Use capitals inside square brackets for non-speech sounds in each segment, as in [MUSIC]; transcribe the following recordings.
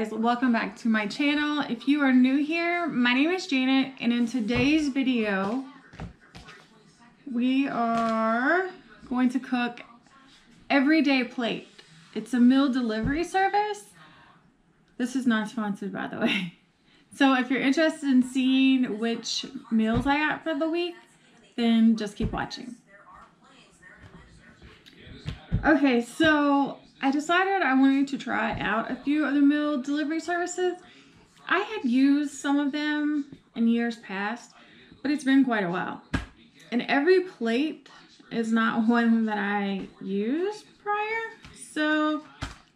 guys welcome back to my channel. If you are new here my name is Janet and in today's video we are going to cook everyday plate. It's a meal delivery service. This is not sponsored by the way. [LAUGHS] So if you're interested in seeing which meals I got for the week then just keep watching. Okay so I decided I wanted to try out a few other meal delivery services. I had used some of them in years past, but it's been quite a while. And EveryPlate is not [LAUGHS] one that I used prior, so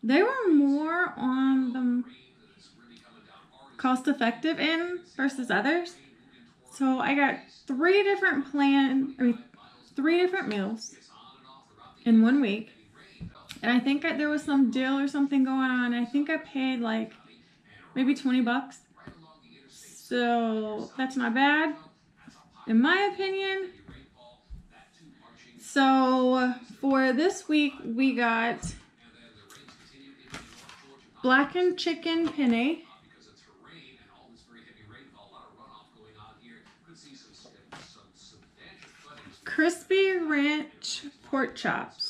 they were more on the cost effective end versus others. So I got three different plan, I mean, three different meals in one week and I think I, there was some deal or something going on. I think I paid like maybe 20 bucks. So that's not bad, in my opinion. So for this week, we got blackened chicken penne. Crispy ranch pork chops.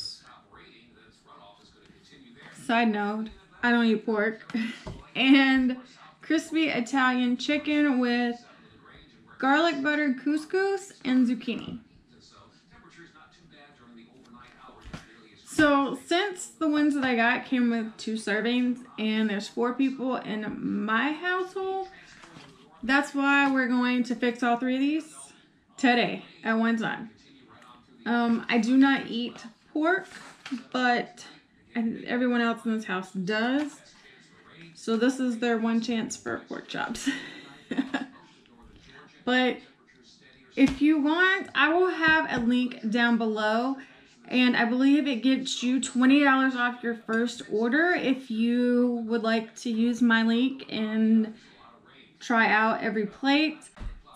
Side note, I don't eat pork. [LAUGHS] and crispy Italian chicken with garlic butter couscous and zucchini. So since the ones that I got came with two servings and there's four people in my household, that's why we're going to fix all three of these today at one time. Um, I do not eat pork, but and everyone else in this house does. So this is their one chance for pork chops. [LAUGHS] but if you want, I will have a link down below. And I believe it gets you $20 off your first order if you would like to use my link and try out EveryPlate.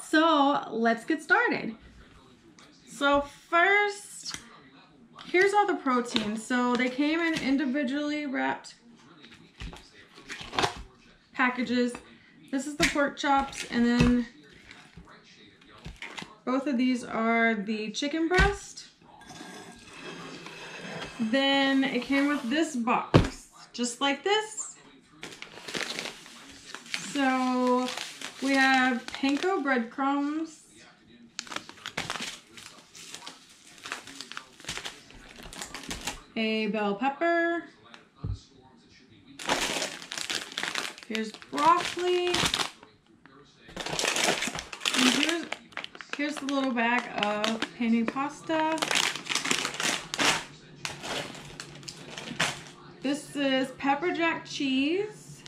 So let's get started. So first, Here's all the protein. So they came in individually wrapped packages. This is the pork chops and then both of these are the chicken breast. Then it came with this box, just like this. So we have panko breadcrumbs, a bell pepper. Here's broccoli. And here's, here's the little bag of penne pasta. This is pepper jack cheese.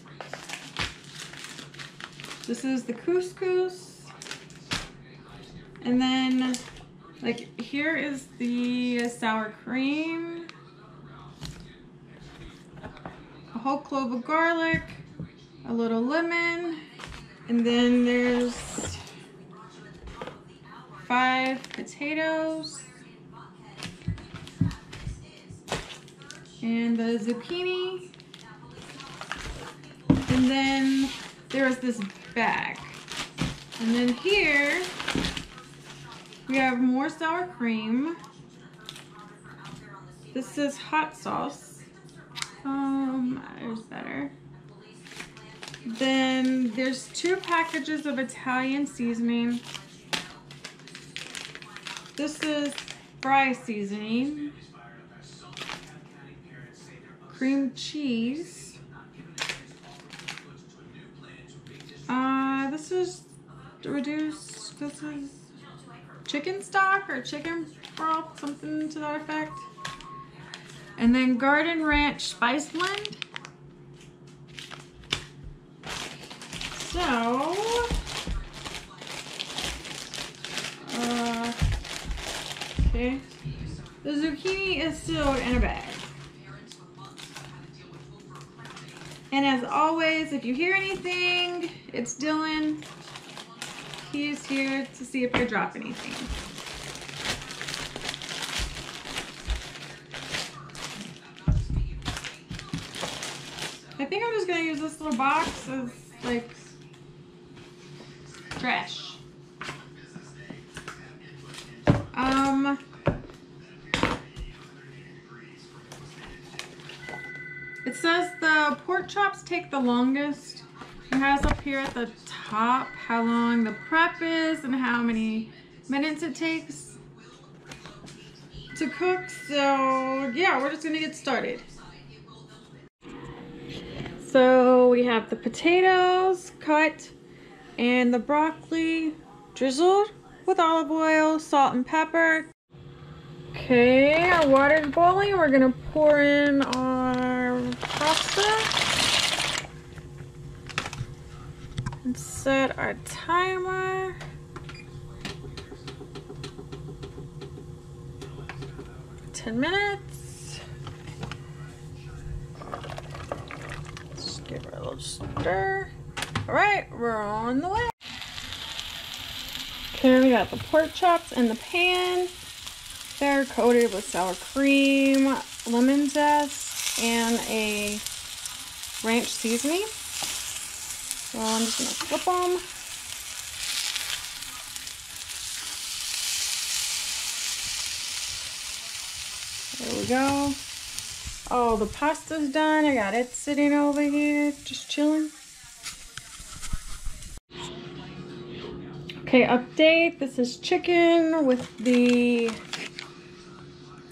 This is the couscous. And then, like, here is the sour cream. Whole clove of garlic, a little lemon, and then there's five potatoes, and the zucchini, and then there's this bag. And then here, we have more sour cream. This is hot sauce. Um, there's better. Then there's two packages of Italian seasoning. This is fry seasoning. Cream cheese. Uh, this is reduced, this is chicken stock or chicken broth, something to that effect. And then Garden Ranch Spice Blend. So, uh, okay. The zucchini is sealed in a bag. And as always, if you hear anything, it's Dylan. He's here to see if you drop anything. I think I'm just gonna use this little box as like trash. Um, it says the pork chops take the longest. It has up here at the top how long the prep is and how many minutes it takes to cook. So yeah, we're just gonna get started. So we have the potatoes cut and the broccoli drizzled with olive oil, salt and pepper. Okay, our water's boiling. We're gonna pour in our pasta and set our timer. Ten minutes. Give it a little stir. All right, we're on the way. Okay, we got the pork chops in the pan. They're coated with sour cream, lemon zest, and a ranch seasoning. So I'm just gonna flip them. There we go. Oh, the pasta's done. I got it sitting over here, just chilling. Okay, update. This is chicken with the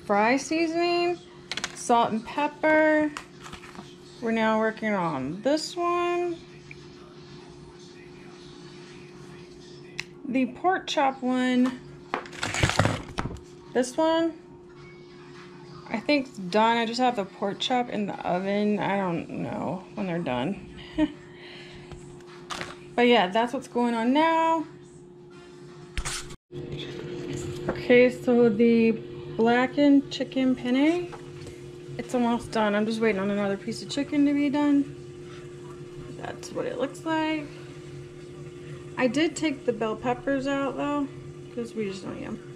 fry seasoning, salt and pepper. We're now working on this one. The pork chop one, this one, I think it's done. I just have the pork chop in the oven. I don't know when they're done. [LAUGHS] but yeah, that's what's going on now. Okay, so the blackened chicken penne. It's almost done. I'm just waiting on another piece of chicken to be done. That's what it looks like. I did take the bell peppers out though, because we just don't eat them.